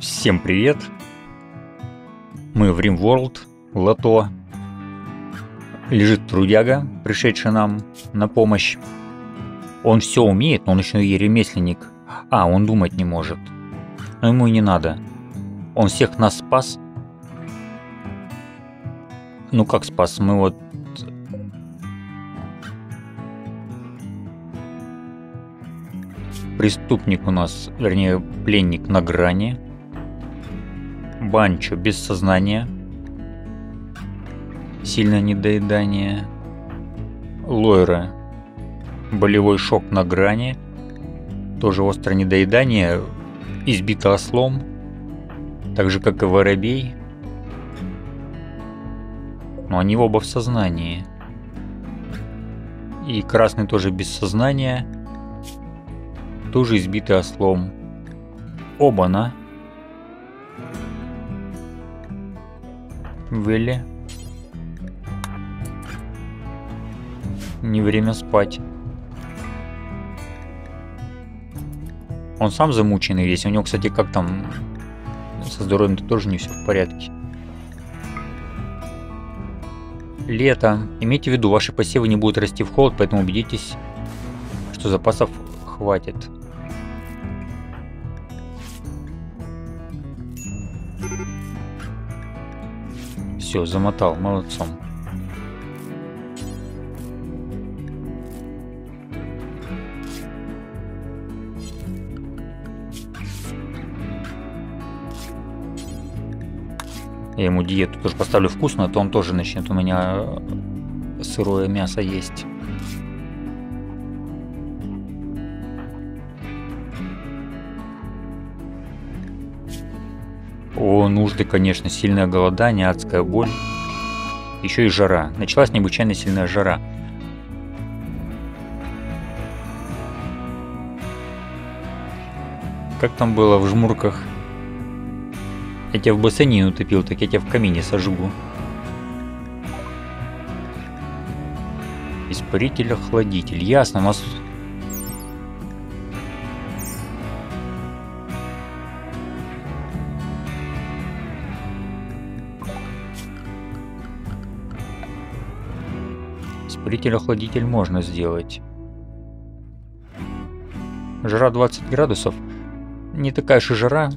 Всем привет! Мы в RimWorld, Лото. Лежит трудяга, пришедший нам на помощь. Он все умеет, но он еще и ремесленник. А, он думать не может. Но ему и не надо. Он всех нас спас. Ну как спас? Мы вот Преступник у нас, вернее, пленник на грани. Банчо без сознания. Сильное недоедание. Лойра. Болевой шок на грани. Тоже острое недоедание. Избито ослом. Так же, как и воробей. Но они оба в сознании. И красный тоже без сознания тоже избитый ослом. Оба-на. Вилли. Не время спать. Он сам замученный весь. У него, кстати, как там со здоровьем-то тоже не все в порядке. Лето. Имейте в виду, ваши посевы не будут расти в холод, поэтому убедитесь, что запасов хватит. Все, замотал, молодцом. Я ему диету тоже поставлю вкусно, а то он тоже начнет у меня сырое мясо есть. О, нужды, конечно, сильное голодание, адская боль. Еще и жара. Началась необычайно сильная жара. Как там было в жмурках? Я тебя в бассейне не утопил, так я тебя в камине сожгу. Испаритель-охладитель. Ясно, у нас Испаритель-охладитель можно сделать. Жара 20 градусов. Не такая же жара.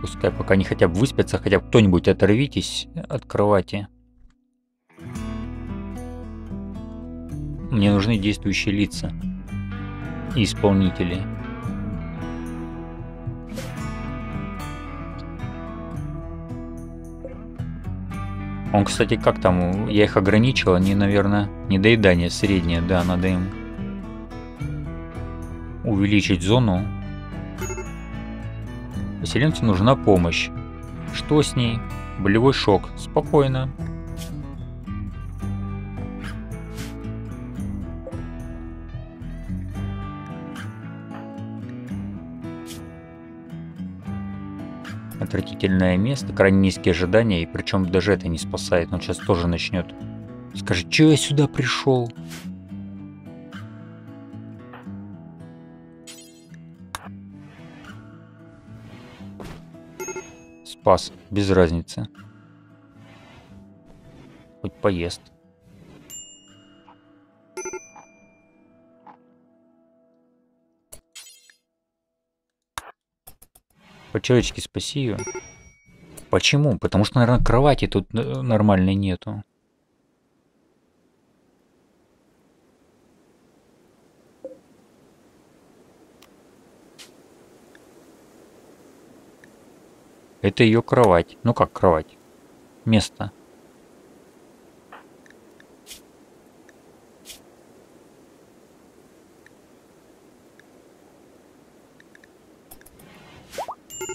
Пускай пока не хотя бы выспятся, хотя бы кто-нибудь оторвитесь от кровати. Мне нужны действующие лица и исполнители. Он, кстати, как там, я их ограничил, они, наверное, недоедание среднее, да, надо им увеличить зону. Поселенцу нужна помощь. Что с ней? Болевой шок. Спокойно. Отвратительное место, крайне низкие ожидания, и причем даже это не спасает. Он сейчас тоже начнет. Скажет, что я сюда пришел? Спас, без разницы. Хоть поест. По-человечески спаси ее. Почему? Потому что, наверное, кровати тут э, нормальной нету. Это ее кровать. Ну как кровать? Место.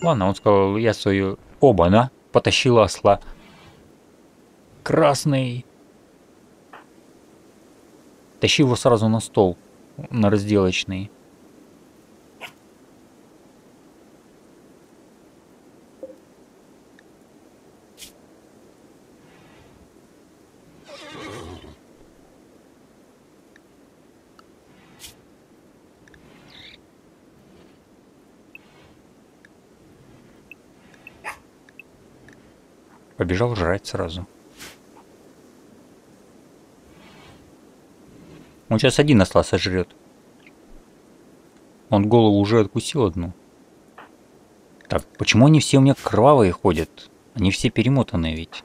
Ладно, он сказал, я свою... Оба, да? Потащила осла. Красный. Тащи его сразу на стол. На разделочный. Побежал жрать сразу. Он сейчас один осла сожрет. Он голову уже откусил одну. Так, почему они все у меня кровавые ходят? Они все перемотанные ведь.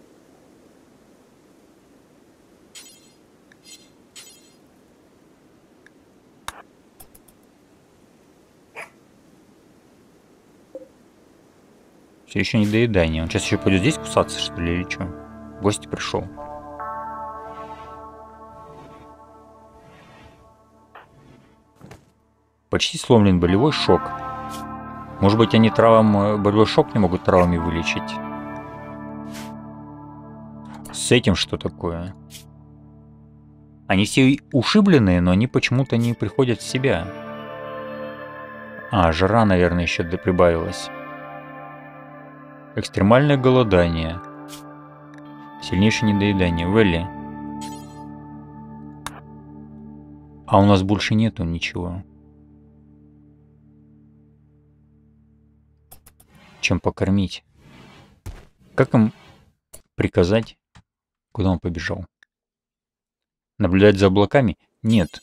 Все еще не доедание. Он сейчас еще пойдет здесь кусаться, что ли, или что? Гость пришел. Почти сломлен болевой шок. Может быть, они травам э, болевой шок не могут травами вылечить? С этим что такое? Они все ушибленные, но они почему-то не приходят в себя. А, жара, наверное, еще прибавилась. Экстремальное голодание. Сильнейшее недоедание. Велли. А у нас больше нету ничего. Чем покормить. Как им приказать, куда он побежал? Наблюдать за облаками? Нет.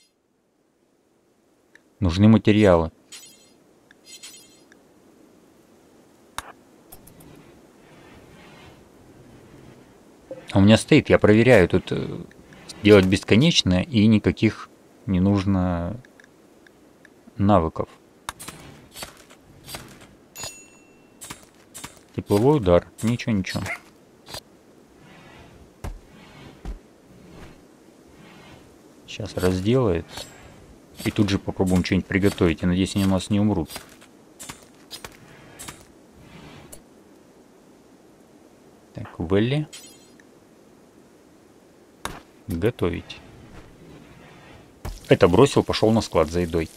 Нужны материалы. У меня стоит, я проверяю, тут э, делать бесконечно и никаких не нужно навыков. Тепловой удар. Ничего, ничего. Сейчас разделает. И тут же попробуем что-нибудь приготовить. Я надеюсь, они у нас не умрут. Так, Велли готовить. Это бросил, пошел на склад за едой.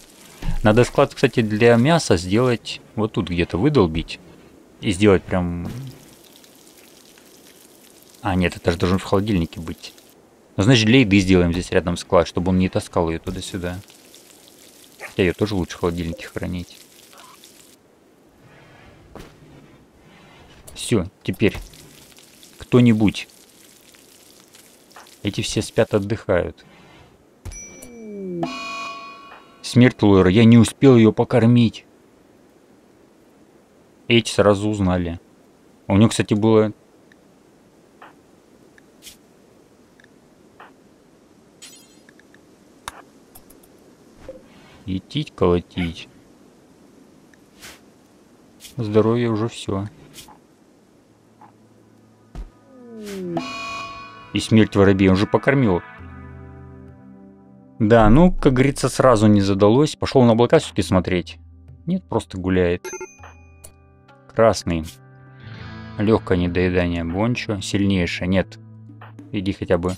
Надо склад, кстати, для мяса сделать вот тут где-то выдолбить. И сделать прям... А, нет, это же должен в холодильнике быть. Ну, значит, для еды сделаем здесь рядом склад, чтобы он не таскал ее туда-сюда. Хотя ее тоже лучше в холодильнике хранить. Все, теперь кто-нибудь эти все спят, отдыхают. Смерть Лойра. Я не успел ее покормить. Эти сразу узнали. У него, кстати, было... Етить, колотить. Здоровье уже все. И смерть воробей он же покормил. Да, ну, как говорится, сразу не задалось. Пошел на облака все-таки смотреть. Нет, просто гуляет. Красный. Легкое недоедание. Бончо. Сильнейшее. Нет. Иди хотя бы.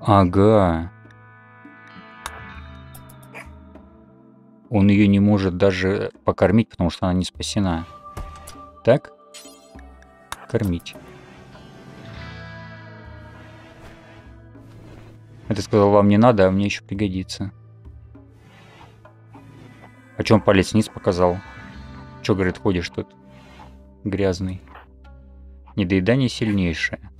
Ага. Он ее не может даже покормить, потому что она не спасена. Так? Кормить. Это сказал, вам не надо, а мне еще пригодится. А чем палец вниз показал? Че, говорит, ходишь тут? Грязный. Недоедание сильнейшее.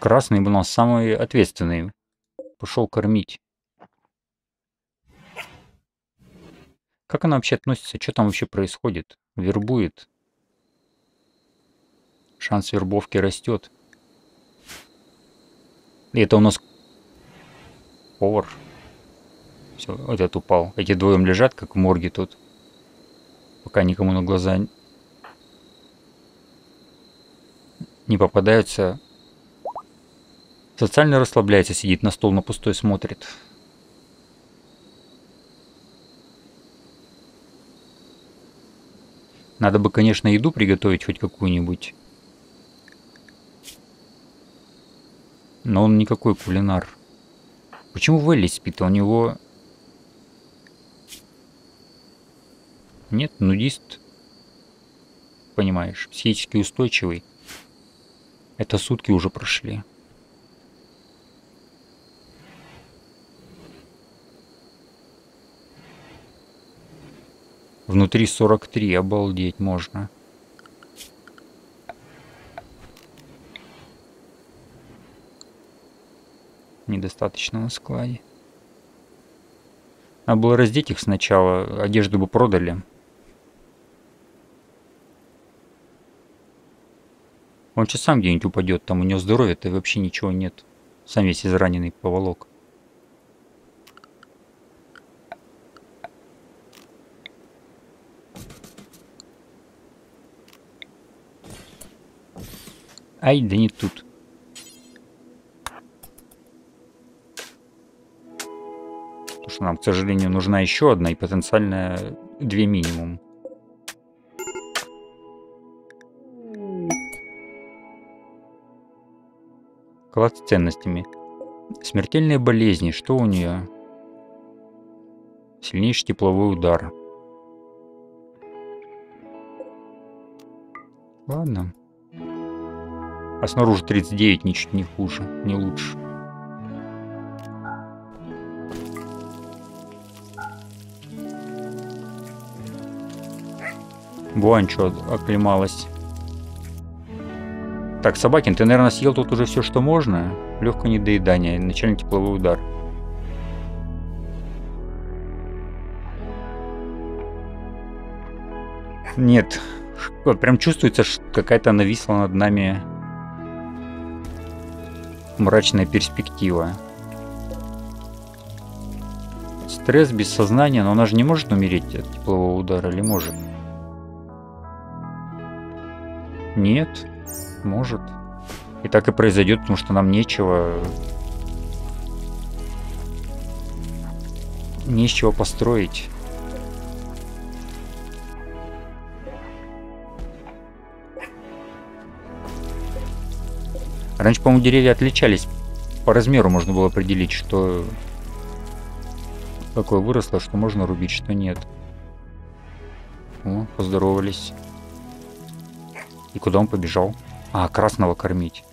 Красный был у нас самый ответственный. Пошел кормить. Как она вообще относится? Что там вообще происходит? Вербует. Шанс вербовки растет. И это у нас повар. Все, этот упал. Эти двоем лежат, как в морге тут. Пока никому на глаза не попадаются. Социально расслабляется, сидит на стол на пустой смотрит. Надо бы, конечно, еду приготовить хоть какую-нибудь. Но он никакой кулинар. Почему Велли спит? У него... Нет, нудист. Понимаешь, психически устойчивый. Это сутки уже прошли. Внутри 43, обалдеть можно. Недостаточно на складе. Надо было раздеть их сначала, одежду бы продали. Он сейчас сам где-нибудь упадет, там у него здоровья-то вообще ничего нет. Сам весь израненный поволок. Ай, да не тут. Потому что нам, к сожалению, нужна еще одна и потенциально две минимум. Клад с ценностями. Смертельные болезни. Что у нее? Сильнейший тепловой удар. Ладно. А снаружи 39 ничуть не хуже, не лучше. Буанчо оклемалась. Так, Собакин, ты, наверное, съел тут уже все, что можно. Легкое недоедание, начальный тепловой удар. Нет, прям чувствуется, что какая-то нависла над нами мрачная перспектива. Стресс без сознания, но она же не может умереть от теплового удара, или может? Нет, может. И так и произойдет, потому что нам нечего... Не с чего построить. Раньше, по-моему, деревья отличались. По размеру можно было определить, что какое выросло, что можно рубить, что нет. О, поздоровались. И куда он побежал? А, красного кормить.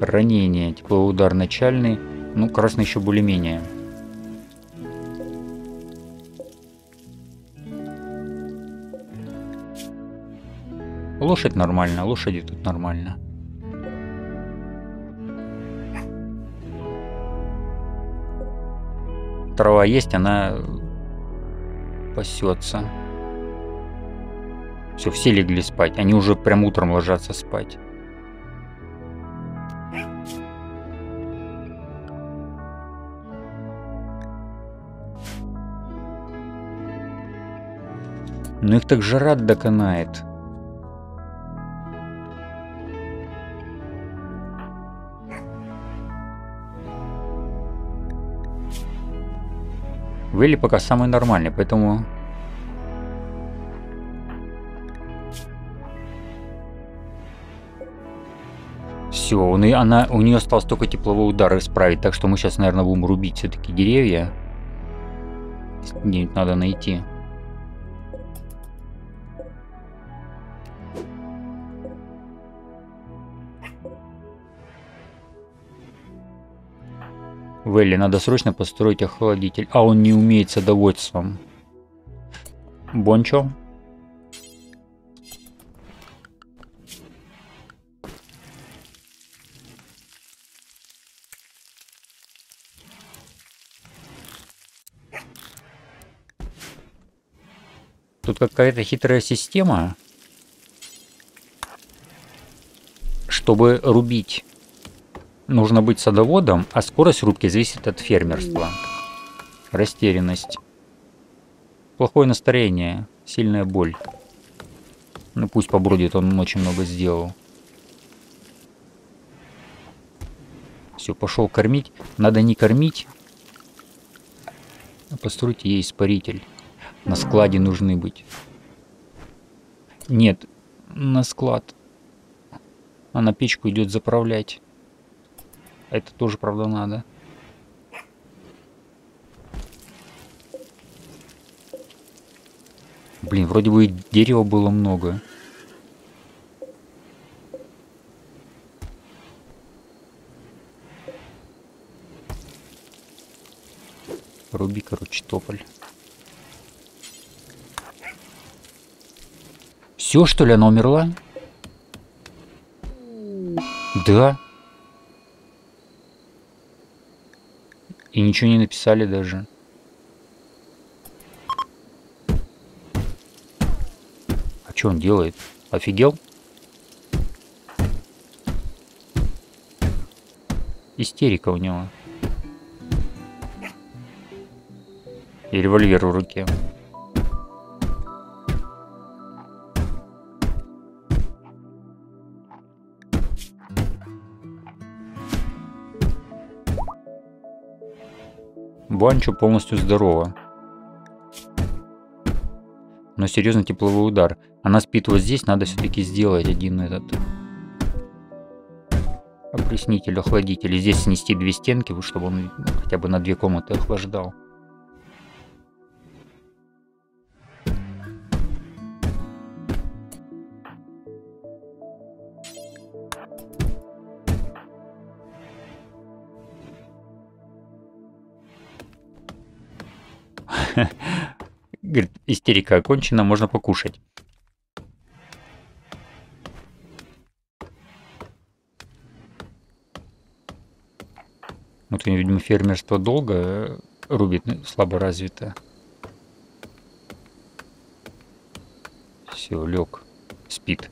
Ранение, тепловой удар начальный. Ну, красный еще более-менее. Лошадь нормально, лошади тут нормально. Трава есть, она пасется. Все, все легли спать. Они уже прям утром ложатся спать. Но их так жара доконает. Вэлли пока самый нормальный, поэтому... Все, он, она, у нее осталось только тепловой удар исправить, так что мы сейчас, наверное, будем рубить все-таки деревья. Где-нибудь надо найти. Велли, надо срочно построить охладитель. А он не умеет садоводством. Бончо. Тут какая-то хитрая система, чтобы рубить нужно быть садоводом, а скорость рубки зависит от фермерства. Растерянность. Плохое настроение, сильная боль. Ну пусть побродит, он очень много сделал. Все, пошел кормить. Надо не кормить, а построить ей испаритель. На складе нужны быть. Нет, на склад. А на печку идет заправлять. Это тоже, правда, надо. Блин, вроде бы и дерева было много. Руби, короче, тополь. Все, что ли, она умерла? Да. И ничего не написали даже. А что он делает? Офигел? Истерика у него. И револьвер в руке. Банчо полностью здорова. Но серьезный тепловой удар. Она спит вот здесь, надо все-таки сделать один этот опреснитель, охладитель. И здесь снести две стенки, чтобы он хотя бы на две комнаты охлаждал. Истерика окончена, можно покушать. Вот, видимо, фермерство долго э, рубит, ну, слабо развито. Все, лег, спит.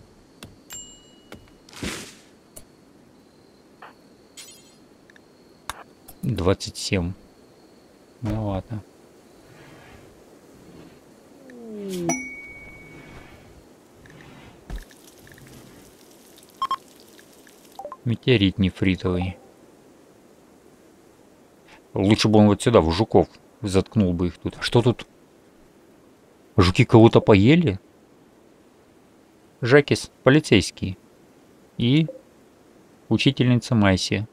Двадцать семь. Ну ладно. Метеорит нефритовый. Лучше бы он вот сюда, в жуков, заткнул бы их тут. Что тут? Жуки кого-то поели? Жакис, полицейский. И учительница Майси.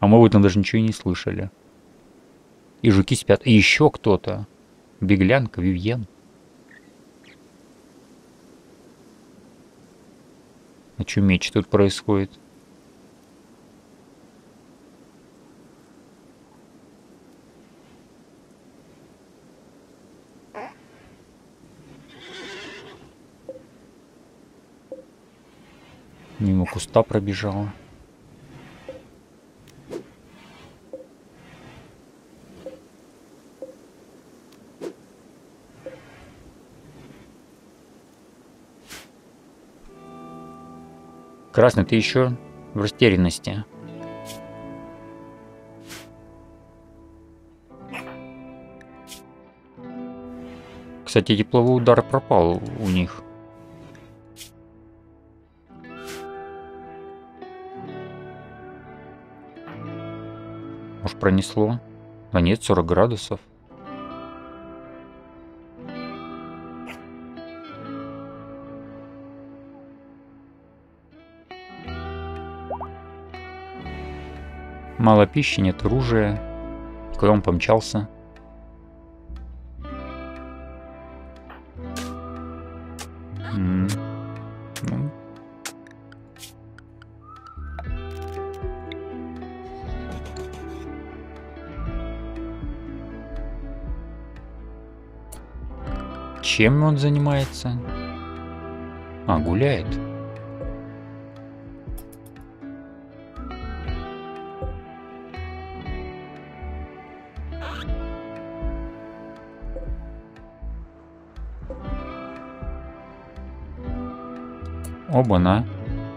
А мы в этом даже ничего и не слышали. И жуки спят. И еще кто-то. Беглянка, Вивьен. А что меч тут происходит? Мимо куста пробежала. Красный, ты еще в растерянности. Кстати, тепловой удар пропал у них. Может пронесло? А нет, 40 градусов. Мало пищи, нет оружия. Куда он помчался? Чем он занимается? А, гуляет. Оба-на.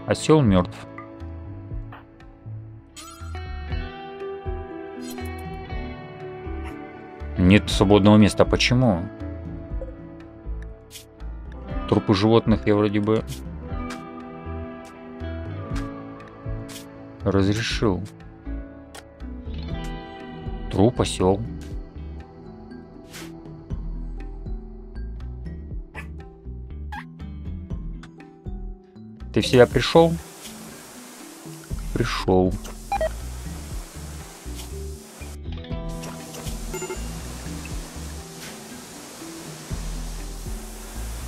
Осел мертв. Нет свободного места. Почему? Трупы животных я вроде бы разрешил. Труп, осел. Ты в себя пришел? Пришел.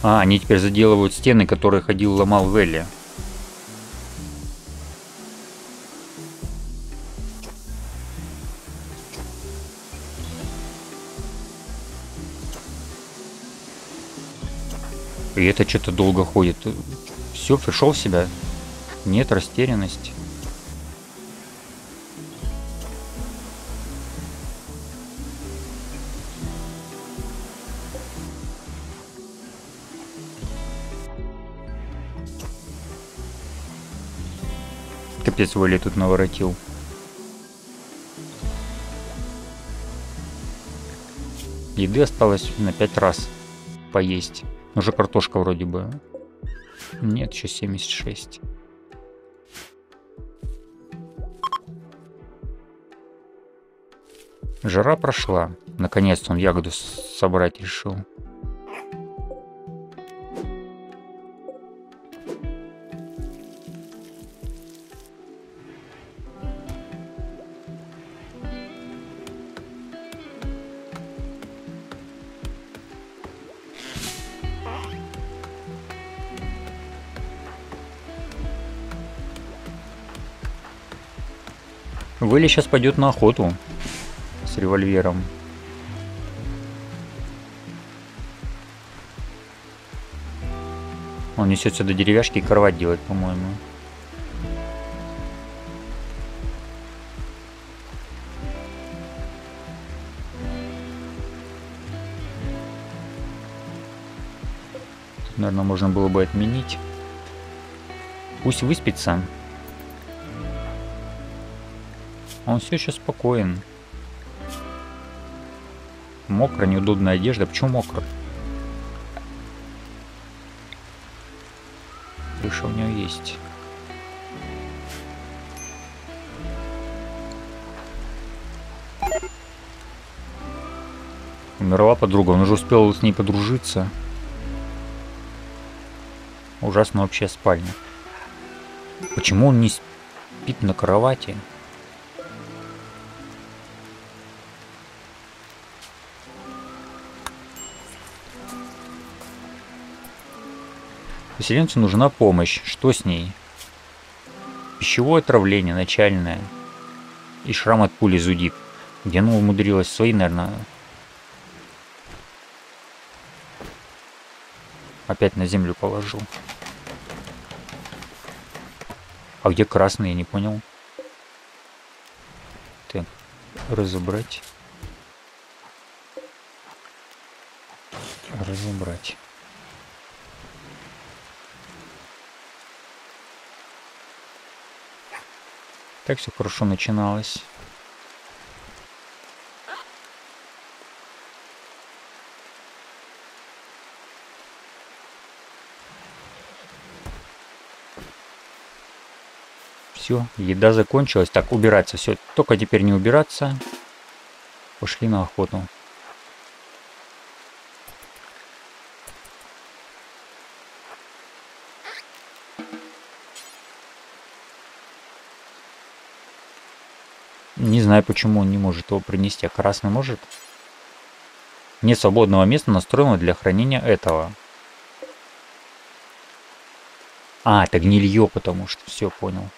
А, они теперь заделывают стены, которые ходил ломал Велли. И это что-то долго ходит. Все, пришел в себя. Нет растерянности. Капец, Вали тут наворотил. Еды осталось на 5 раз поесть. Уже картошка вроде бы. Нет, еще 76. Жара прошла. Наконец-то он ягоду собрать решил. Вэлли сейчас пойдет на охоту с револьвером. Он несется до деревяшки и кровать делать, по-моему. Наверное, можно было бы отменить. Пусть выспится. Он все еще спокоен. Мокро, неудобная одежда. Почему мокро? Крыша у него есть. Умерла подруга, он уже успел с ней подружиться. Ужасно вообще спальня. Почему он не спит на кровати? Поселенцу нужна помощь. Что с ней? Пищевое отравление начальное. И шрам от пули зудит. Где она умудрилась? Свои, наверное. Опять на землю положил. А где красный, я не понял. Так, разобрать. Разобрать. Так все хорошо начиналось. Все, еда закончилась. Так, убираться. Все, только теперь не убираться. Пошли на охоту. Не знаю, почему он не может его принести, а красный может. Нет свободного места, настроенного для хранения этого. А, это гнилье, потому что все понял.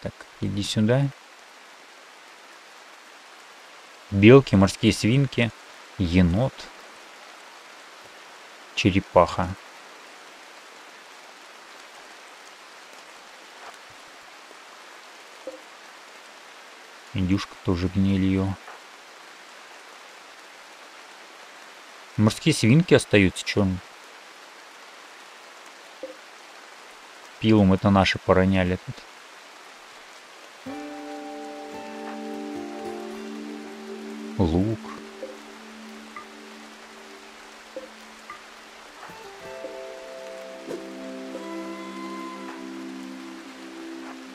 Так, иди сюда. Белки, морские свинки, енот, черепаха. Индюшка тоже гнилью. Морские свинки остаются, чем? Пилом это наши пороняли тут. Лук.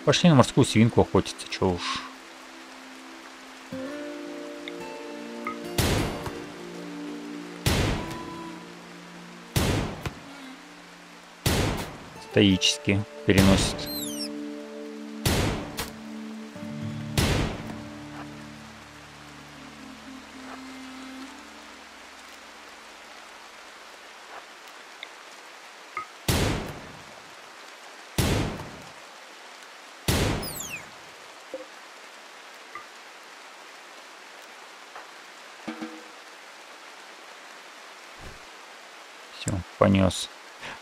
Пошли на морскую свинку охотиться, чё уж. Стоически переносит.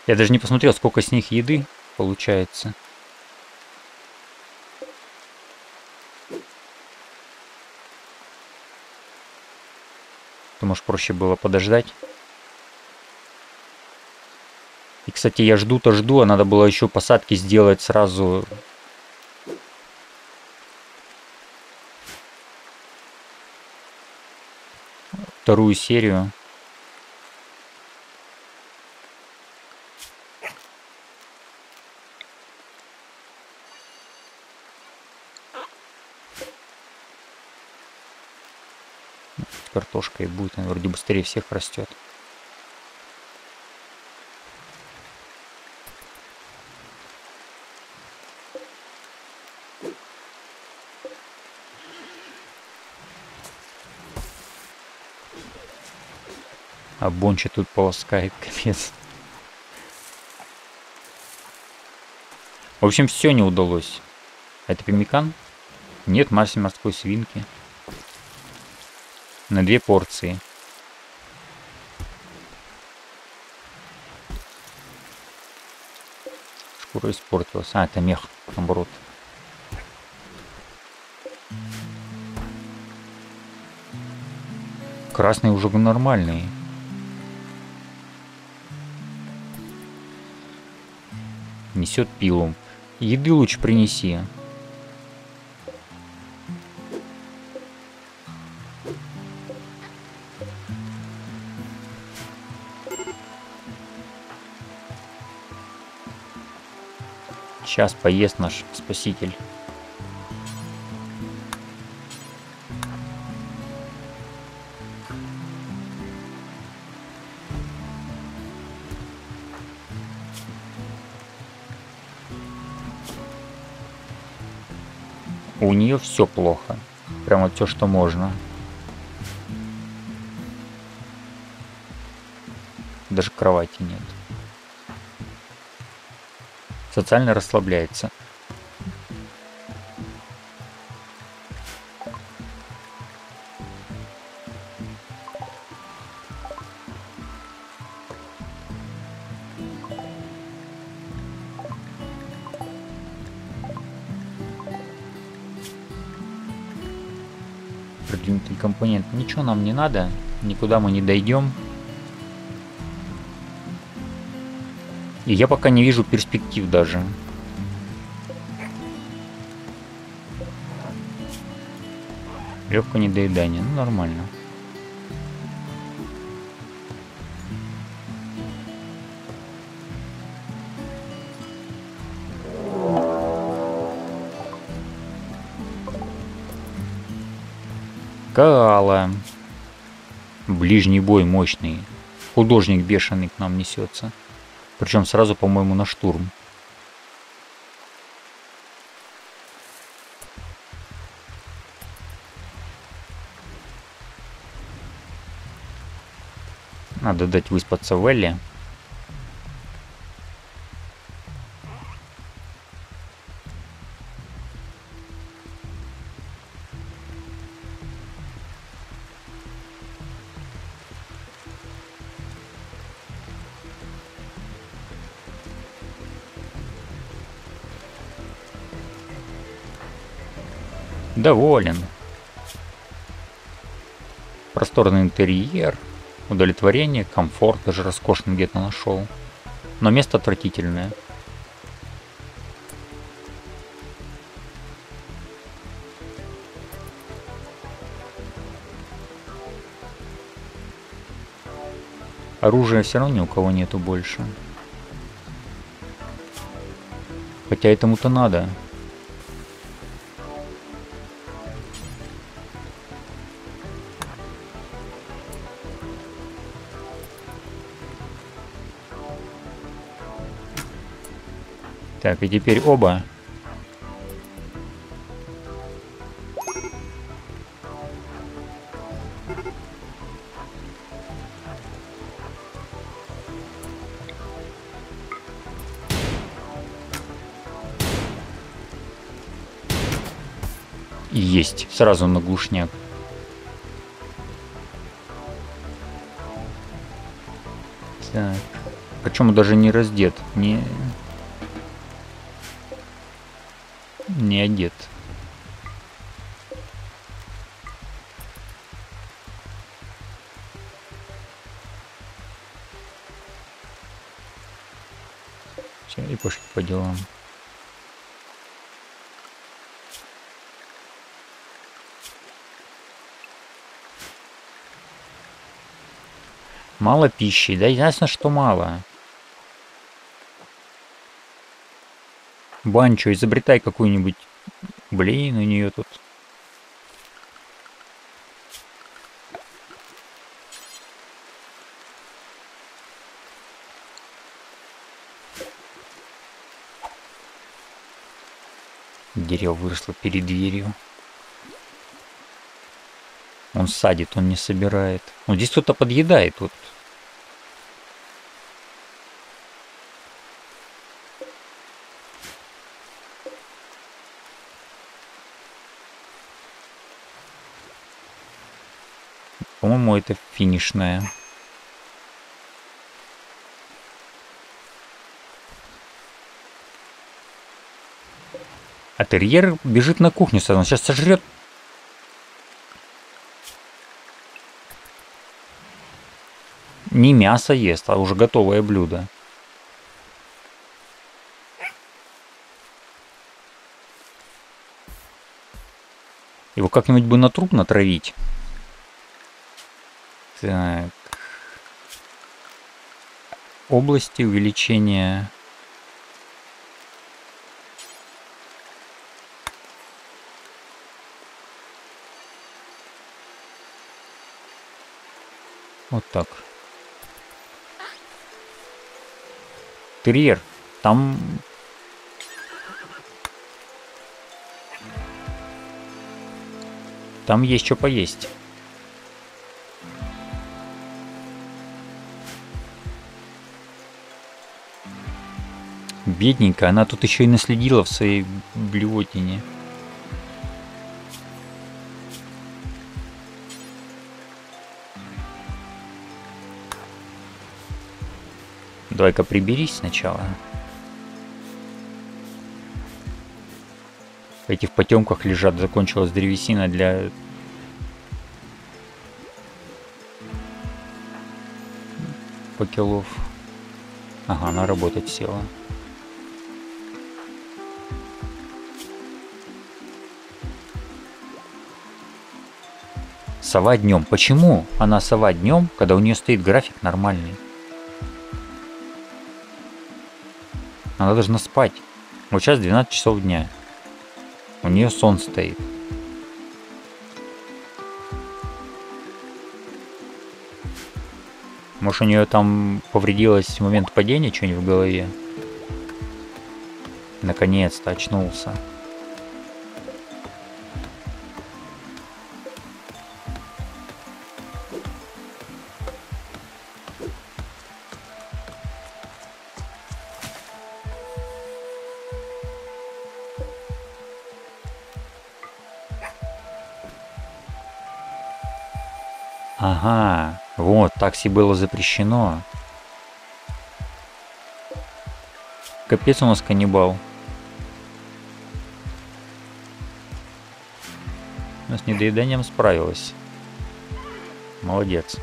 Я даже не посмотрел, сколько с них еды получается. Может, проще было подождать. И, кстати, я жду-то жду, а надо было еще посадки сделать сразу. Вторую серию. Картошкой будет, она вроде быстрее всех растет. А Бонча тут полоскает, капец. В общем, все не удалось. Это пемикан? Нет массы морской свинки на две порции. Шкура испортилась. А, это мех, наоборот. Красный уже нормальный. Несет пилу. Еды лучше принеси. Сейчас поест наш спаситель. У нее все плохо. Прямо все, что можно. Даже кровати нет социально расслабляется. продвинутый компонент. Ничего нам не надо, никуда мы не дойдем. И я пока не вижу перспектив даже. Легкое недоедание, ну нормально. Каала. Ближний бой мощный. Художник бешеный к нам несется. Причем сразу, по-моему, на штурм. Надо дать выспаться Велли. Доволен. Просторный интерьер, удовлетворение, комфорт, даже роскошно где-то нашел. Но место отвратительное. Оружия все равно ни у кого нету больше. Хотя этому-то надо. Так, и теперь оба. Есть, сразу на глушняк. Так. Причем даже не раздет, не... одет. Все, и пошли по делам. Мало пищи, да ясно, что мало. Банчо, изобретай какую-нибудь... Блин, у нее тут... Дерево выросло перед дверью. Он садит, он не собирает. Ну, здесь кто-то подъедает. Вот По-моему, это финишная. А терьер бежит на кухню, он сейчас сожрет. Не мясо ест, а уже готовое блюдо. Его как-нибудь бы на труп натравить. Так. Области увеличения Вот так. Терьер, там... Там есть что поесть. Бедненькая, она тут еще и наследила в своей блювотине. Давай-ка приберись сначала. Эти в потемках лежат, закончилась древесина для... Факелов. Ага, она работать села. Сова днем. Почему она сова днем, когда у нее стоит график нормальный? Она должна спать. Вот сейчас 12 часов дня. У нее сон стоит. Может у нее там повредилось в момент падения что-нибудь в голове? Наконец-то очнулся. Такси было запрещено. Капец у нас каннибал. Но с недоеданием справилась. Молодец.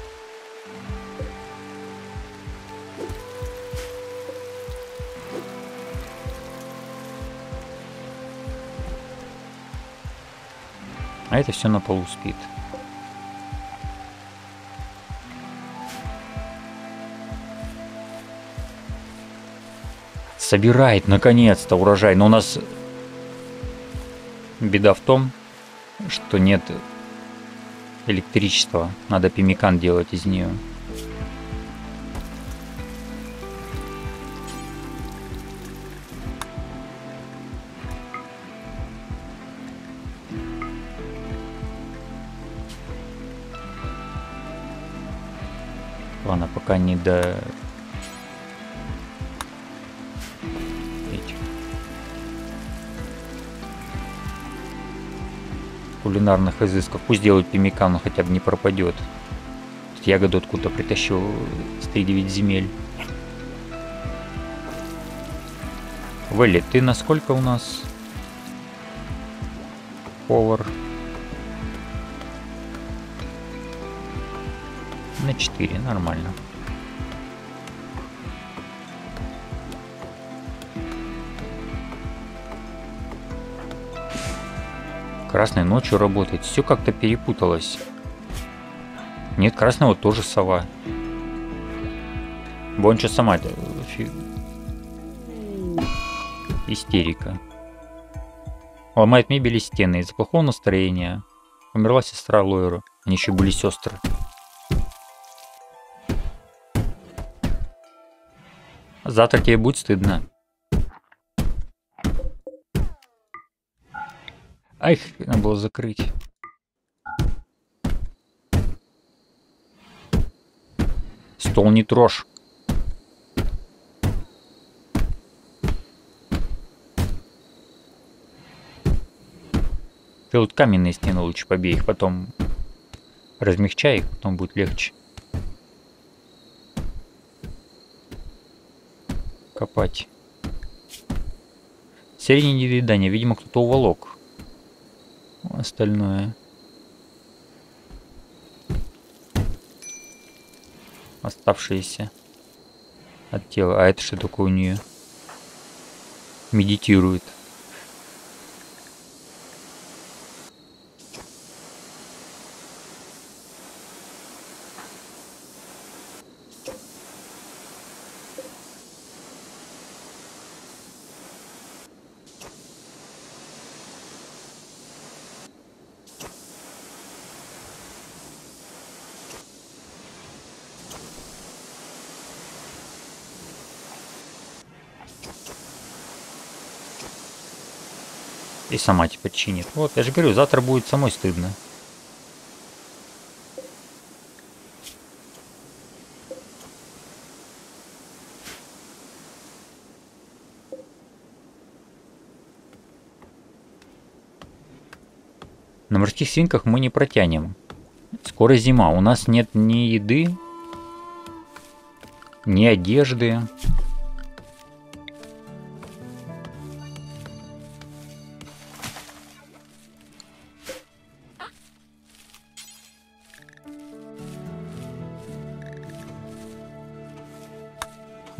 А это все на полу спит. Собирает наконец-то урожай. Но у нас беда в том, что нет электричества. Надо пимикан делать из нее. Ладно, пока не до кулинарных изысков. Пусть делают пимикан, он хотя бы не пропадет. Ягоду откуда-то притащил с 3-9 земель. Вэлли, ты насколько у нас? Повар. На 4, нормально. Красной ночью работает. Все как-то перепуталось. Нет, красного тоже сова. Бонча сама. Истерика. Ломает мебель и стены. Из-за плохого настроения. Умерла сестра Лойру. Они еще были сестры. Завтра тебе будет стыдно. Ай, надо было закрыть. Стол не трожь. Ты вот каменные стены лучше побей их, потом размягчай их, потом будет легче. Копать. Среднее недоедание. Видимо, кто-то уволок остальное. Оставшиеся от тела. А это что такое у нее? Медитирует. Сама типа чинит. Вот, я же говорю, завтра будет самой стыдно. На морских свинках мы не протянем. Скоро зима. У нас нет ни еды, ни одежды.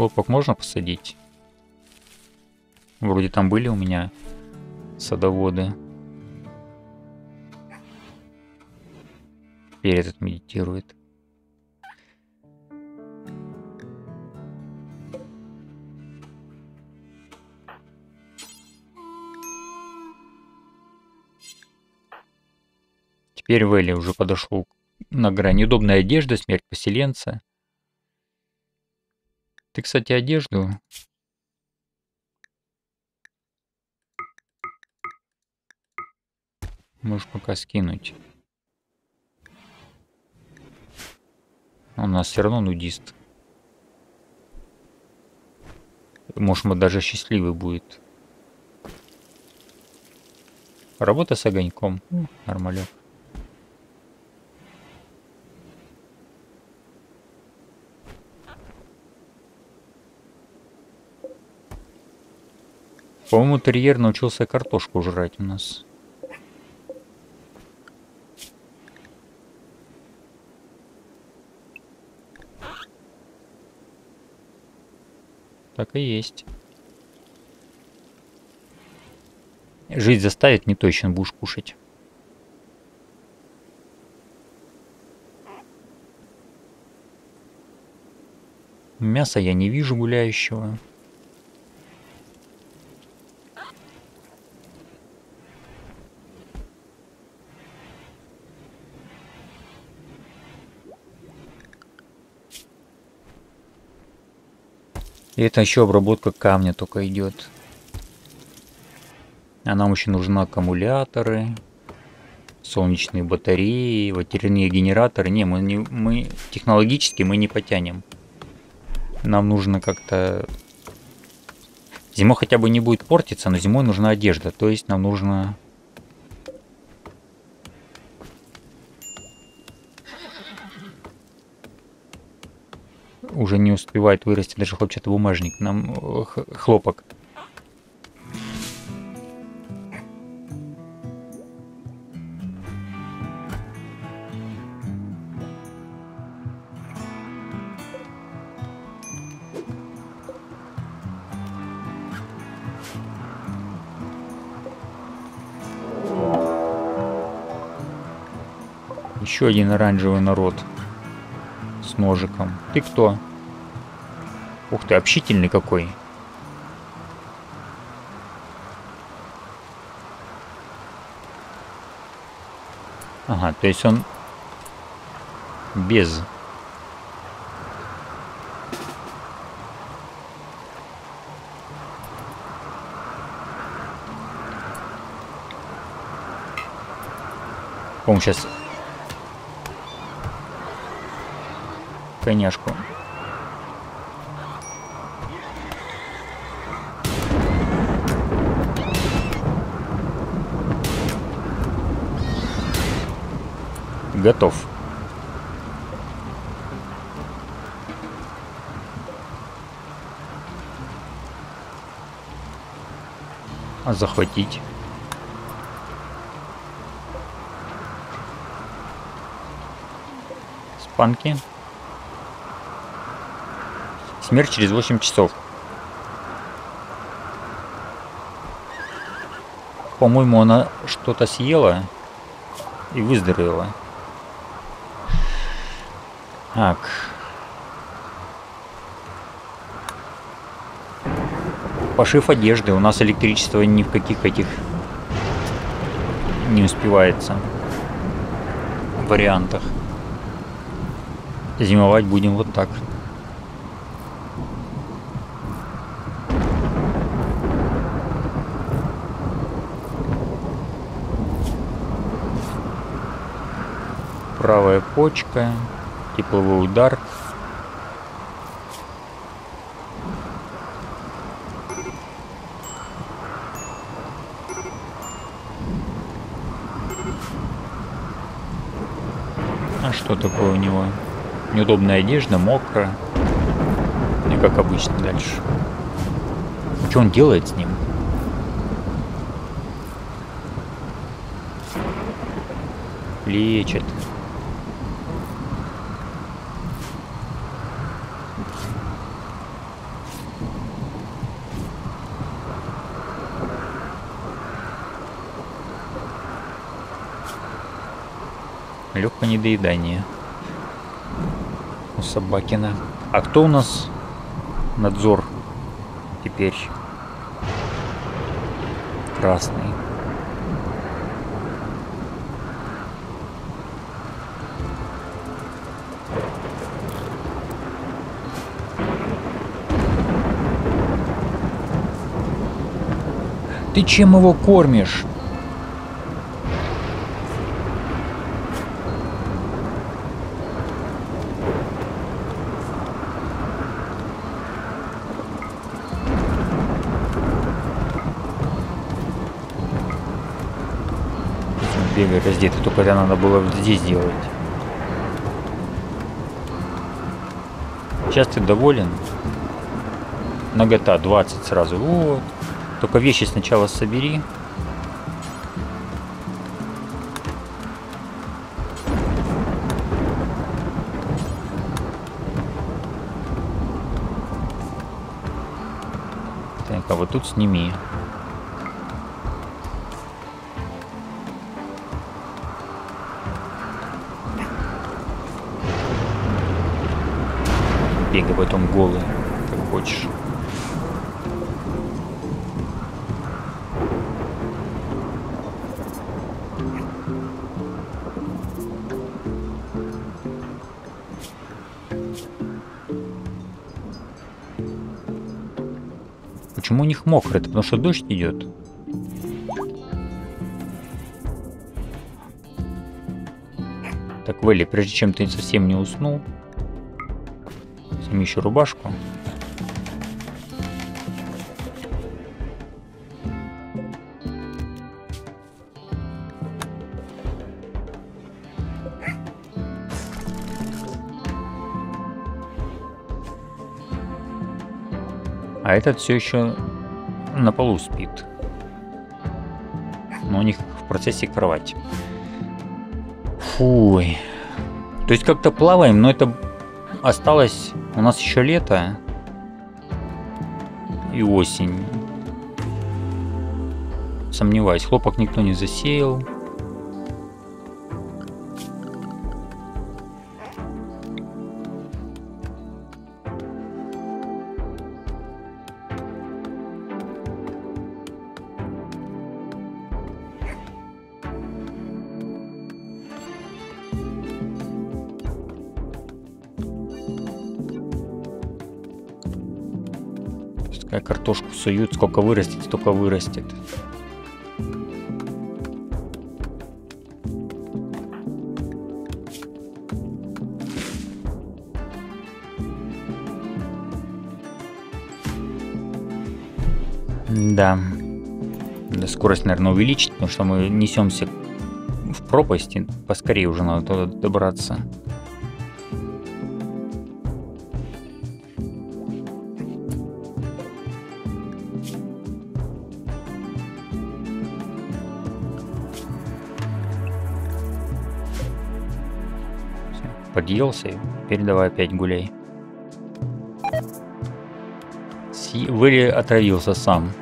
Хлопок можно посадить? Вроде там были у меня садоводы. Теперь этот медитирует. Теперь Вэлли уже подошел на грани. Удобная одежда, смерть поселенца. Ты, кстати, одежду можешь пока скинуть. У нас все равно нудист. Может, мы даже счастливый будет. Работа с огоньком. Нормалек. По-моему, терьер научился картошку жрать у нас. Так и есть. Жить заставит, не точно будешь кушать. Мяса я не вижу гуляющего. И это еще обработка камня только идет. А нам еще нужны аккумуляторы, солнечные батареи, ветряные генераторы. Не, мы, не, мы технологически мы не потянем. Нам нужно как-то... Зимой хотя бы не будет портиться, но зимой нужна одежда. То есть нам нужно уже не успевает вырасти даже хлопчатобумажник, нам э, хлопок. Еще один оранжевый народ с ножиком. Ты кто? Ух ты, общительный какой. Ага, то есть он без По-моему, сейчас коняшку. Готов. А захватить? Спанки. Смерть через 8 часов. По-моему, она что-то съела и выздоровела. Так. Пошив одежды. У нас электричество ни в каких этих не успевается вариантах. Зимовать будем вот так. Правая почка, тепловой удар. А что такое у него? Неудобная одежда, мокрая. И как обычно дальше. Что он делает с ним? Лечит. Легкое недоедание у Собакина. А кто у нас надзор теперь? Красный. Ты чем его кормишь? Бегает раздетый, только это надо было здесь делать. Сейчас ты доволен? Нагота 20 сразу. Вот. Только вещи сначала собери. Так, а вот тут сними. Бегай потом голый, как хочешь. Почему у них мокро? Это потому что дождь идет. Так, Вэлли, прежде чем ты совсем не уснул, Сними еще рубашку. А этот все еще на полу спит. Но у них в процессе кровать. Фуй. То есть как-то плаваем, но это осталось у нас еще лето и осень. Сомневаюсь, хлопок никто не засеял. Суют, сколько вырастет, столько вырастет. Да. Да, скорость, наверное, увеличить, потому что мы несемся в пропасти. Поскорее уже надо туда добраться. Подъелся, теперь давай опять гуляй. Выли отравился сам.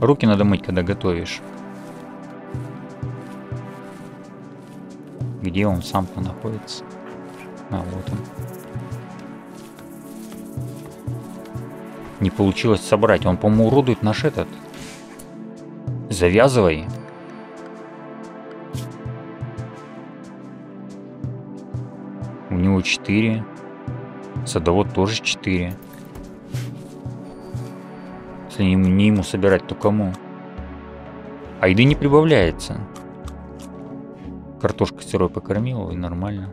Руки надо мыть, когда готовишь. Где он сам-то находится? А, вот он. Не получилось собрать. Он, по-моему, уродует наш этот. Завязывай. У него 4. Садовод тоже 4. Если не, не ему собирать, то кому? А еды не прибавляется. Картошка сырой покормил, и нормально.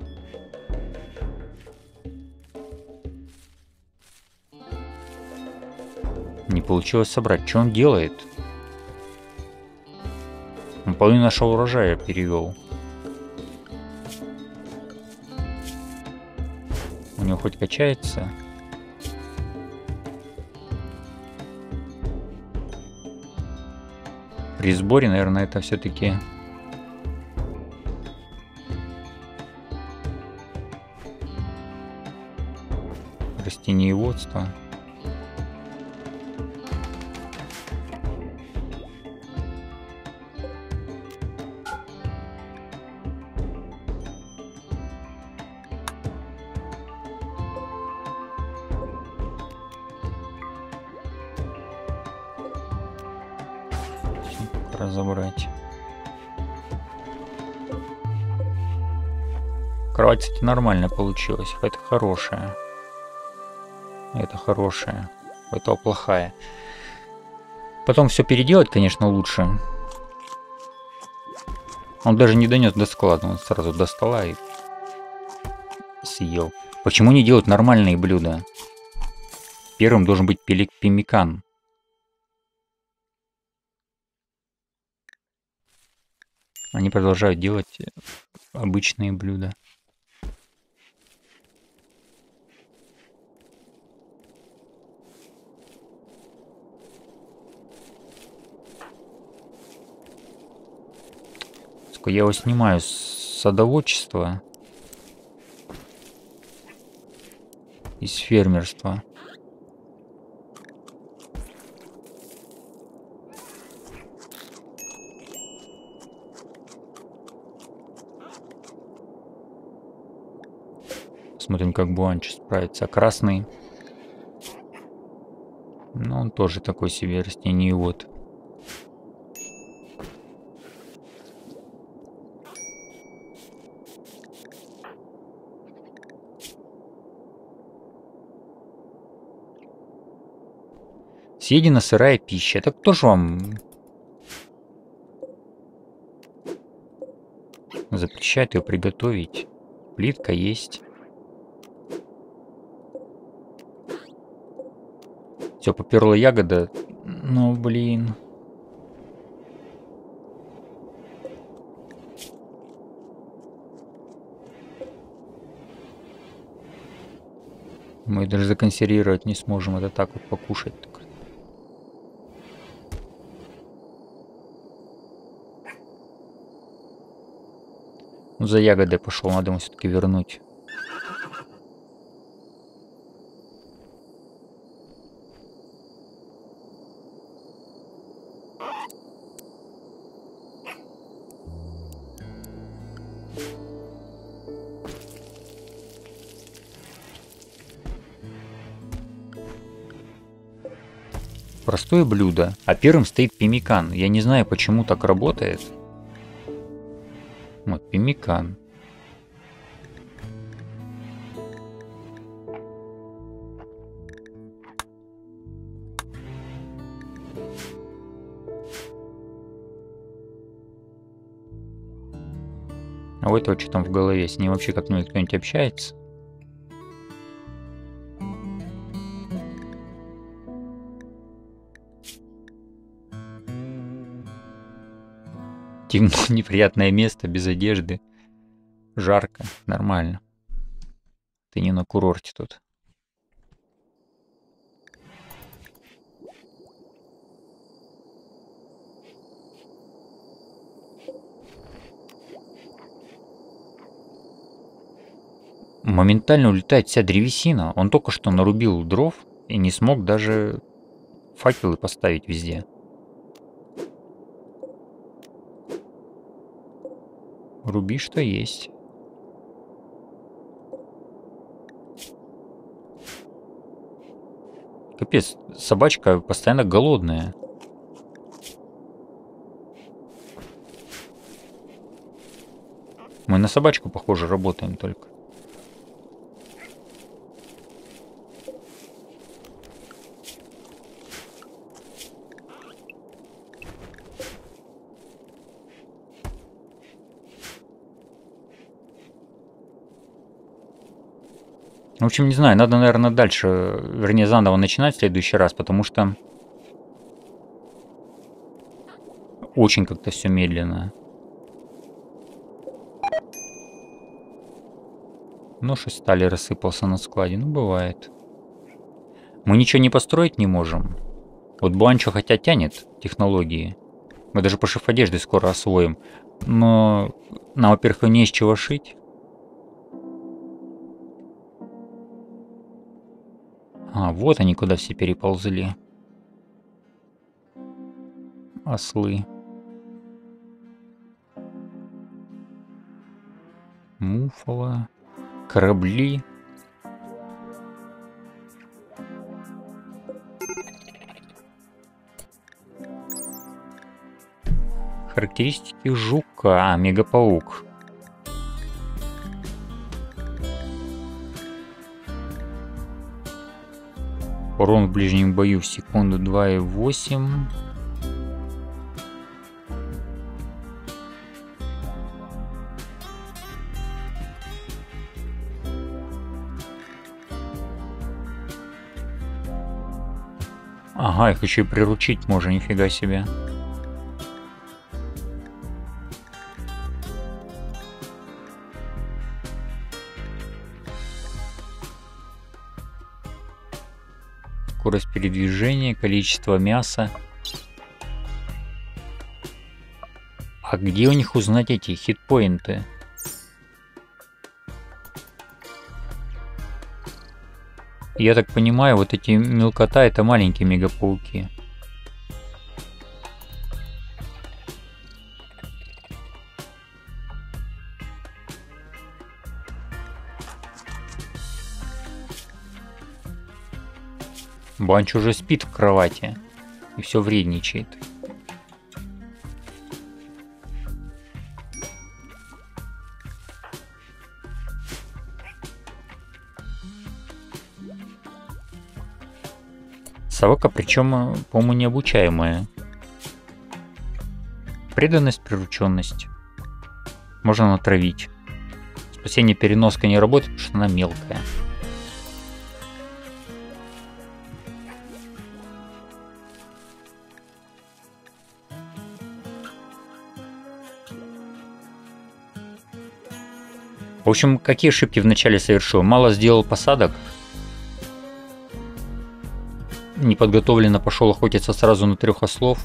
Не получилось собрать. Что он делает? Он половину нашего урожая перевел. Хоть качается? При сборе, наверное, это все-таки растениеводство. Нормально получилась. Это хорошая. Это хорошая. Это плохая. Потом все переделать, конечно, лучше. Он даже не донес до склада. Он сразу до стола и съел. Почему не делают нормальные блюда? Первым должен быть пелик пимикан. Они продолжают делать обычные блюда. Я его снимаю с садоводчества. Из фермерства. Смотрим, как Буанчи справится. А красный. Ну, он тоже такой себе растение. Вот. Съедена сырая пища. Это кто же вам запрещает ее приготовить? Плитка есть. Все, поперла ягода. Ну, блин. Мы даже законсервировать не сможем. Это так вот покушать. Ну, за ягодой пошел, надо ему все-таки вернуть. простое блюдо, а первым стоит пимикан. Я не знаю, почему так работает великан. А у этого что там в голове? С ним вообще как-нибудь кто-нибудь общается? темно, неприятное место, без одежды. Жарко, нормально. Ты не на курорте тут. Моментально улетает вся древесина. Он только что нарубил дров и не смог даже факелы поставить везде. Руби, что есть. Капец, собачка постоянно голодная. Мы на собачку, похоже, работаем только. Общем, не знаю, надо, наверное, дальше, вернее, заново начинать в следующий раз, потому что очень как-то все медленно. Нож из стали рассыпался на складе, ну бывает. Мы ничего не построить не можем. Вот Бланчо хотя тянет технологии. Мы даже пошив одежды скоро освоим. Но нам, во-первых, не из чего шить. А, вот они куда все переползли. Ослы. Муфала. Корабли. Характеристики жука. Мегапаук. Урон в ближнем бою в секунду 2,8. Ага, их еще и приручить можно, нифига себе. Скорость передвижения, количество мяса. А где у них узнать эти хитпоинты? Я так понимаю, вот эти мелкота это маленькие мегапауки. Банч уже спит в кровати и все вредничает. Собака, причем, по-моему, необучаемая. Преданность, прирученность. Можно натравить. Спасение переноска не работает, потому что она мелкая. В общем, какие ошибки вначале совершил? Мало сделал посадок. Неподготовленно пошел охотиться сразу на трех ослов.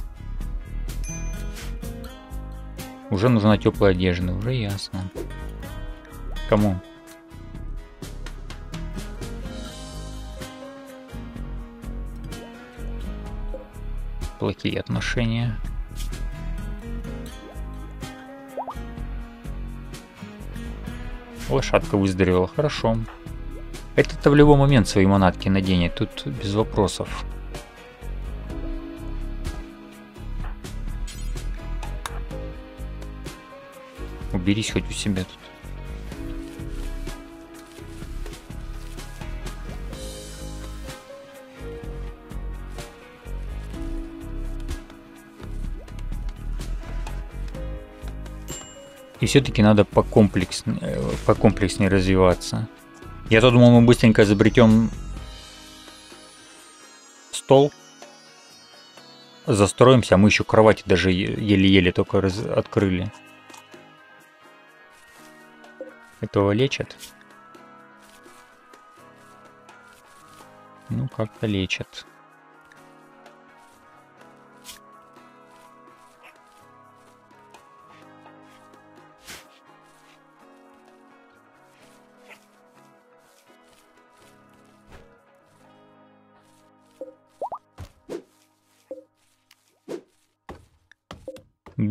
Уже нужна теплая одежда, уже ясно. Кому? Плохие отношения. Лошадка выздоровела, хорошо. Это-то в любой момент свои манатки наденет, тут без вопросов. Уберись хоть у себя тут. И все-таки надо покомплекснее, покомплекснее развиваться. Я-то думал, мы быстренько изобретем стол, застроимся, а мы еще кровати даже еле-еле только раз открыли. Этого лечат? Ну, как-то лечат.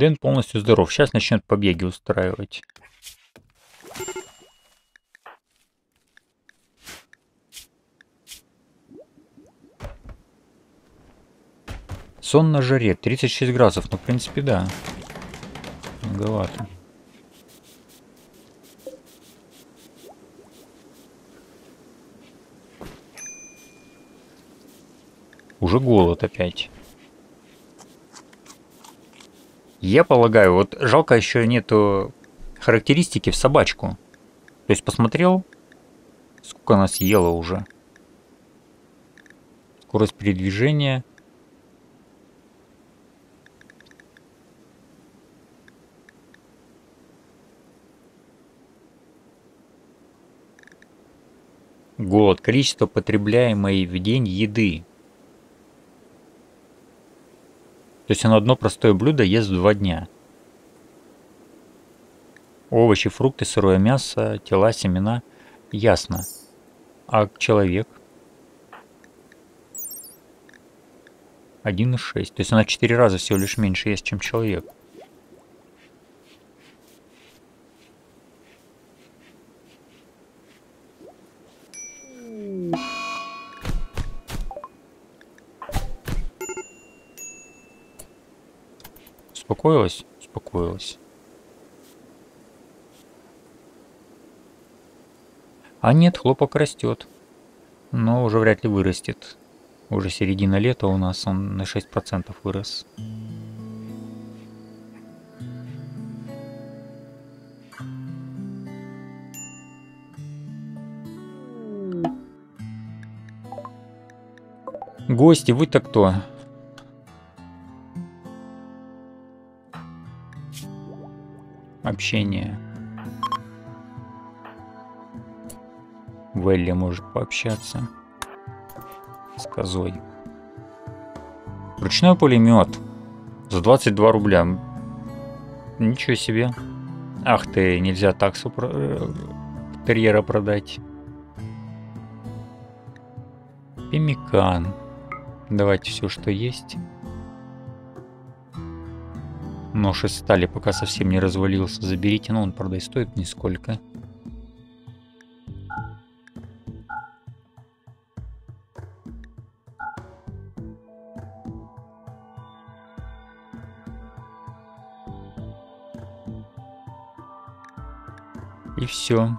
Дэн полностью здоров. Сейчас начнет побеги устраивать. Сон на жаре. 36 градусов. Ну, в принципе, да. Многовато. Уже голод опять. Я полагаю, вот жалко еще нету характеристики в собачку. То есть посмотрел, сколько она съела уже. Скорость передвижения. Голод. Количество потребляемой в день еды. То есть он одно простое блюдо ест два дня. Овощи, фрукты, сырое мясо, тела, семена. Ясно. А человек? 1,6. То есть она в 4 раза всего лишь меньше ест, чем человек. Успокоилась? Успокоилась. А нет, хлопок растет. Но уже вряд ли вырастет. Уже середина лета у нас он на 6% вырос. Гости, вы-то кто? Общение. Велли может пообщаться с козой. Ручной пулемет за 22 рубля. Ничего себе. Ах ты, нельзя таксу про... Э, терьера продать. Пимикан. Давайте все, что есть. Нож из стали пока совсем не развалился. Заберите, но он, правда, и стоит нисколько. И все.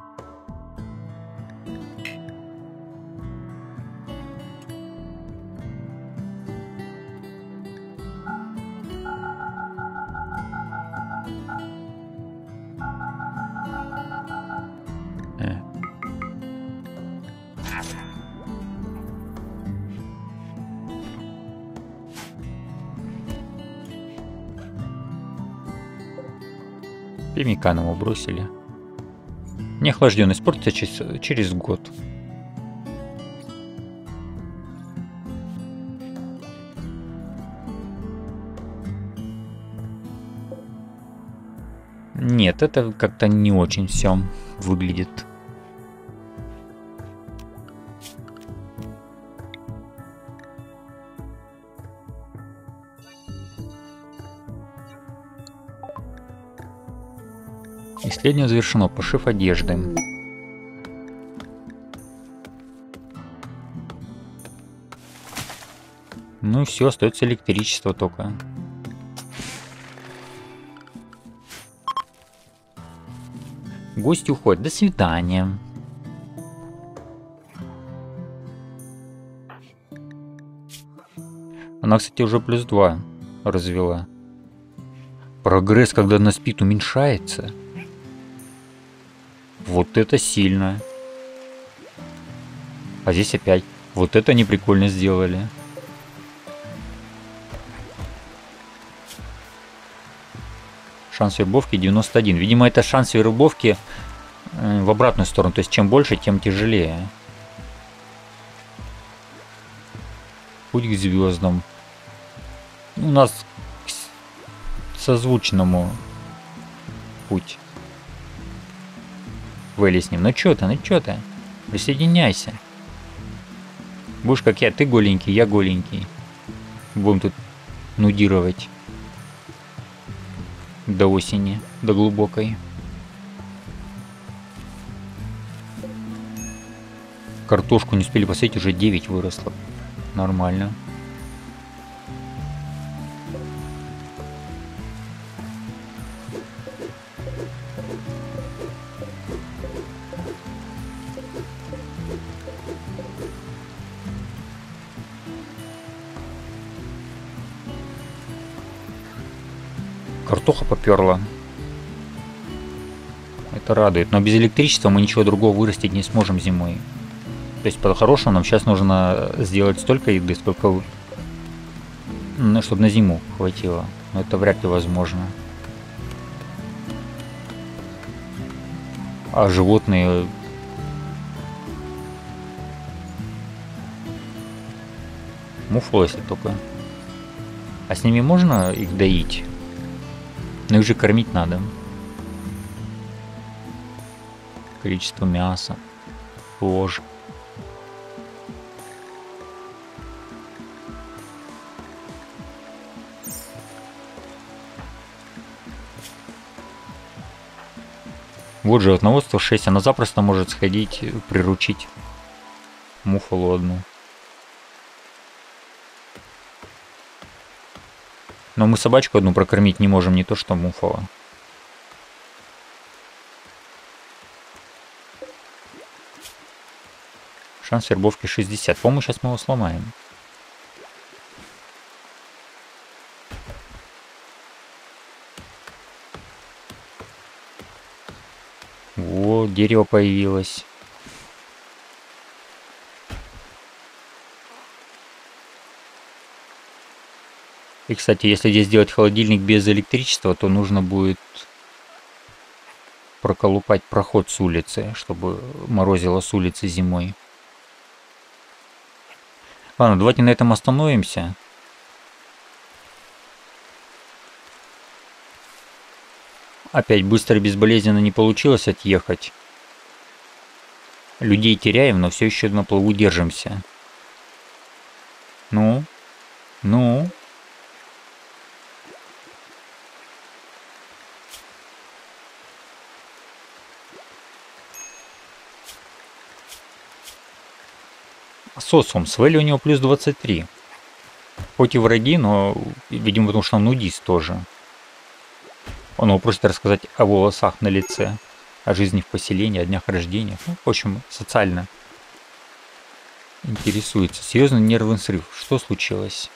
Нам бросили. Неохлажденный испортится через, через год. Нет, это как-то не очень все выглядит. Исследование завершено. Пошив одежды. Ну и все, остается электричество только. Гости уходят. До свидания. Она, кстати, уже плюс 2 развела. Прогресс, когда она спит, уменьшается. Вот это сильно. А здесь опять. Вот это они прикольно сделали. Шанс вербовки 91. Видимо, это шанс вербовки э, в обратную сторону. То есть, чем больше, тем тяжелее. Путь к звездам. У нас к созвучному путь. Ним. Ну чё ты, ну чё ты? Присоединяйся. Будешь как я, ты голенький, я голенький. Будем тут нудировать. До осени, до глубокой. Картошку не успели посадить, уже 9 выросло. Нормально. Поперла. Это радует. Но без электричества мы ничего другого вырастить не сможем зимой. То есть, по-хорошему, нам сейчас нужно сделать столько еды, сколько... Ну, чтобы на зиму хватило. Но это вряд ли возможно. А животные... Муфло, если только. А с ними можно их доить? Но их же кормить надо. Количество мяса, ложек. Вот животноводство 6, она запросто может сходить, приручить муфалу одну. Но мы собачку одну прокормить не можем, не то что муфала. Шанс вербовки 60. По-моему, сейчас мы его сломаем. О, дерево появилось. И, кстати, если здесь сделать холодильник без электричества, то нужно будет проколупать проход с улицы, чтобы морозило с улицы зимой. Ладно, давайте на этом остановимся. Опять быстро и безболезненно не получилось отъехать. Людей теряем, но все еще на плаву держимся. Ну? Ну? Социум. С Вэлли у него плюс 23. Хоть и враги, но, видимо, потому что он нудист тоже. Он его просит рассказать о волосах на лице, о жизни в поселении, о днях рождения. Ну, в общем, социально интересуется. Серьезный нервный срыв. Что случилось?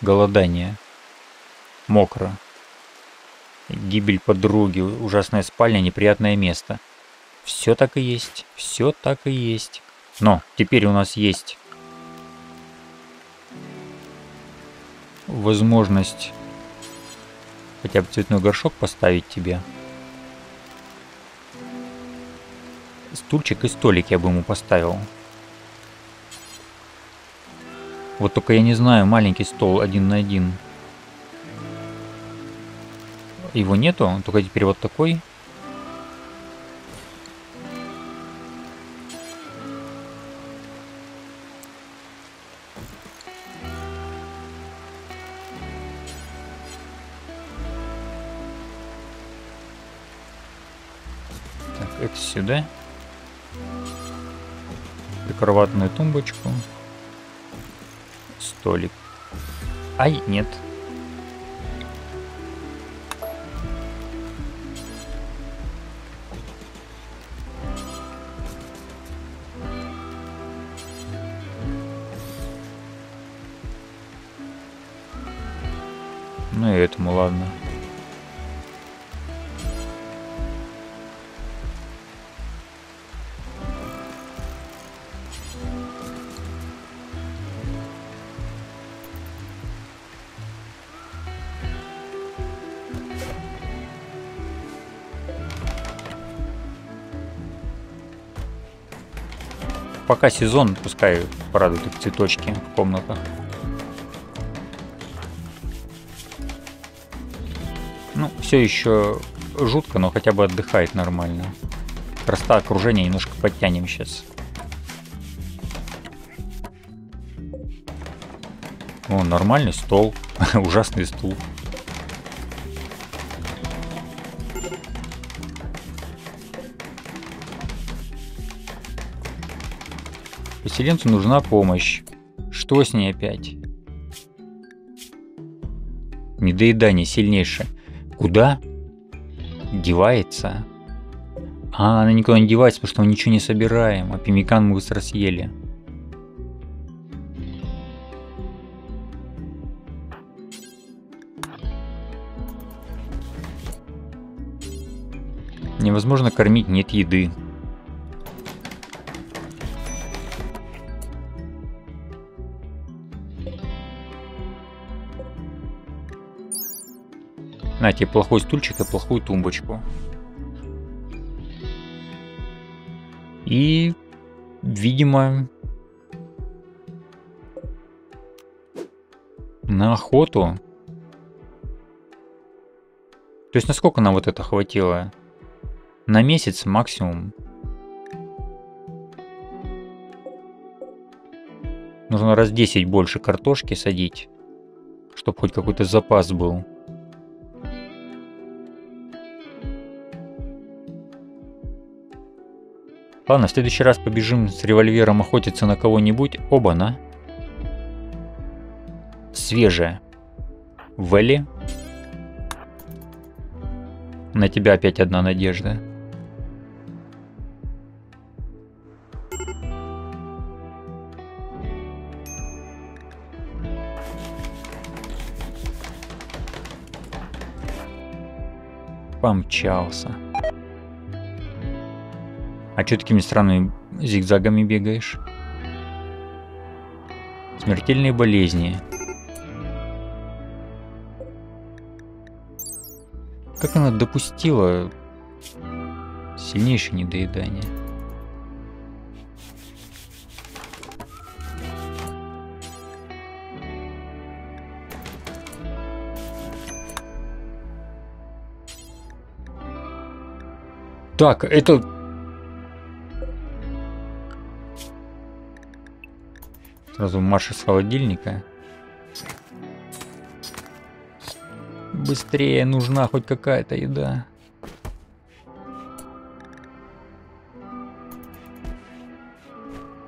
Голодание. Мокро. Гибель подруги, ужасная спальня, неприятное место. Все так и есть. Все так и есть. Но теперь у нас есть возможность хотя бы цветной горшок поставить тебе. Стульчик и столик я бы ему поставил. Вот только я не знаю, маленький стол один на один. Его нету, только теперь вот такой. Сюда. Прикроватную тумбочку. Столик. Ай, нет. Пока сезон, пускай порадуют их цветочки в комнатах. Ну, все еще жутко, но хотя бы отдыхает нормально. Просто окружение немножко подтянем сейчас. О, нормальный стол. Ужасный стул. Поселенцу нужна помощь. Что с ней опять? Недоедание сильнейшее. Куда? Девается. А, она никуда не девается, потому что мы ничего не собираем, а пимикан мы быстро съели. Невозможно кормить, нет еды. На тебе плохой стульчик и плохую тумбочку. И, видимо, на охоту. То есть насколько нам вот это хватило? На месяц максимум. Нужно раз 10 больше картошки садить, чтобы хоть какой-то запас был. Ладно, в следующий раз побежим с револьвером охотиться на кого-нибудь. Оба-на. Свежая. Вэлли. На тебя опять одна надежда. Помчался. А что такими странными зигзагами бегаешь? Смертельные болезни. Как она допустила сильнейшее недоедание? Так, это Сразу марш из холодильника. Быстрее нужна хоть какая-то еда.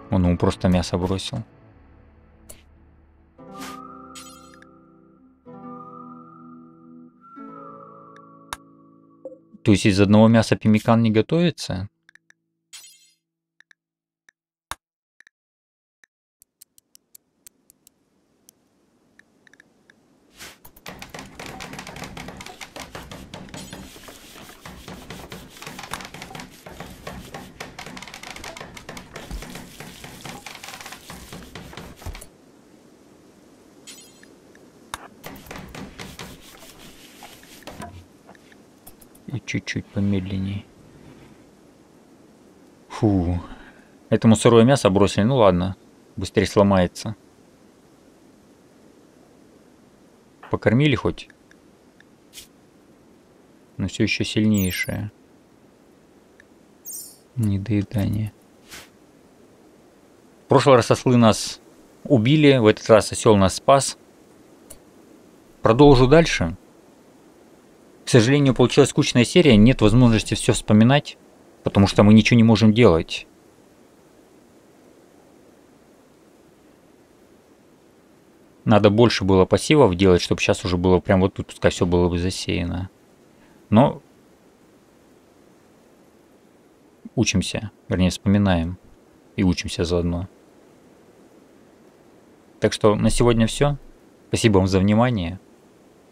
Он ему просто мясо бросил. То есть из одного мяса пимикан не готовится? Сырое мясо бросили. Ну ладно. Быстрее сломается. Покормили хоть? Но все еще сильнейшее. Недоедание. В прошлый раз ослы нас убили, в этот раз осел нас спас. Продолжу дальше. К сожалению, получилась скучная серия, нет возможности все вспоминать, потому что мы ничего не можем делать. Надо больше было пассивов делать, чтобы сейчас уже было прям вот тут, пускай все было бы засеяно. Но учимся, вернее вспоминаем и учимся заодно. Так что на сегодня все. Спасибо вам за внимание.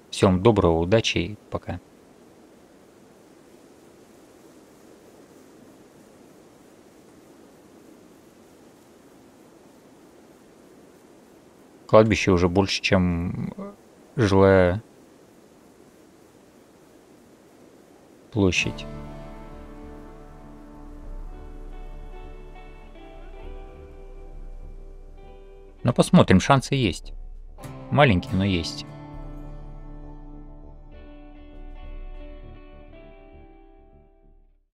Всем доброго, удачи и пока. кладбище уже больше, чем жилая площадь. Но посмотрим, шансы есть. Маленькие, но есть.